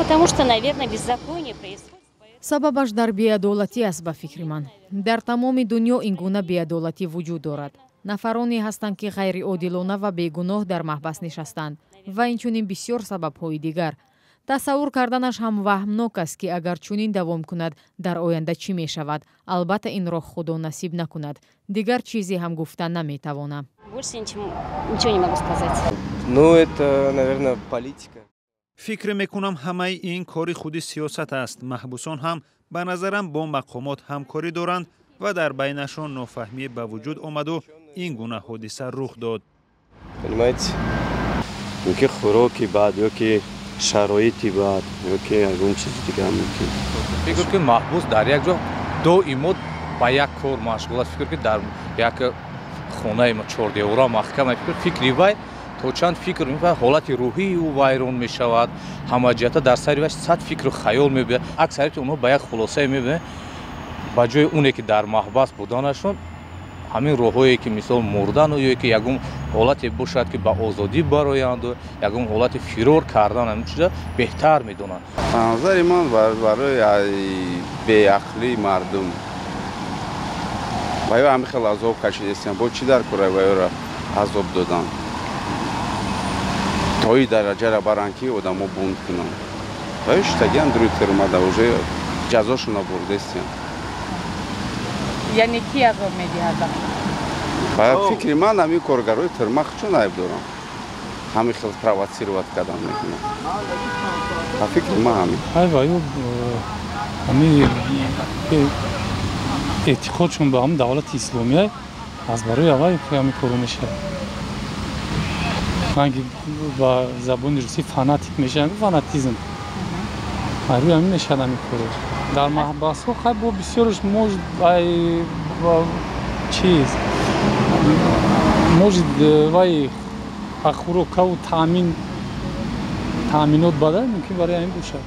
потому что наверное беззаконие происходит. Сабабаш дар беадолатӣ аст ба фикри ман. Дар тамоми дунё ин гуна беадолатӣ вуҷуд дорад. Нафароне ҳастанд ки ғайриодилона ва бегуноҳ дар маҳбас нишастанд ва инчунин бисёр сабабҳои дигар. Тасаввур карданаш ҳам ваҳмнок аст ки агар чунин давом кунад дар оянда чӣ мешавад? Албатта инро худо насиб накунад. Дигар чизе ҳам гуфта наметавонам. Ну это наверное политика фикр мекунам ҳамаи ин кори худи сиёсат аст. Маҳбусон ҳам ба назарам бо мақомот ҳамкорӣ доранд ва дар байнашон нофаҳмие ба вуҷуд омаду ин гуна ҳодиса рух дод. Ки хӯроки бад ёки шароити бад ёки ягон чизи дигар мумкин? Фикр ки маҳбус дар як ҷо доимо ба як кор машғул аст фикр ки дар як хонаи чордевора маҳкам фикри вай то чанд фикр ҳолати рӯҳии ӯ вайрон мешавад. Ҳама ҷиҳата дар сари ваш сад фикру хаёл мебияд аксарияти онҳо ба як хулосае мебинад ба ҷои оне ки дар маҳбас буданашон ҳамин роҳҳое ки мисол мурдану ё ки ягон ҳолате бошад ки ба озодӣ бароянду ягон ҳолати фирор кардан ҳамин чиза беҳтар медонанд. Назари ман барои беақлии мардум. Ба ё ҳамин хел азоб кашидастиан бо чӣ дар кора ба ёро азоб доданд то и дараҷара баранд ки одамо бунд кунанд ва штагиам дурутер омада уже ҷазошона бурдестиям яъне ки азоб медиҳад ба фикри ман ҳамин коргарои термах чун айб дорам ҳамин хел провотсироват кардан мекунам ба фикри ман ҳамин айва ё ҳамин эътиқодшон ба ҳамин давлати исломия аз барои аввал ҳамин коро мешавад ман ба забони русӣ фанатик мешавам фанатизм рӯи ҳамин мешавад ҳамин коро дар маҳбасҳо хай бо бисёрш мож чиз. Можи вай хӯрокаву таъмин таъминот бадан мумкин барои ҳамин бошад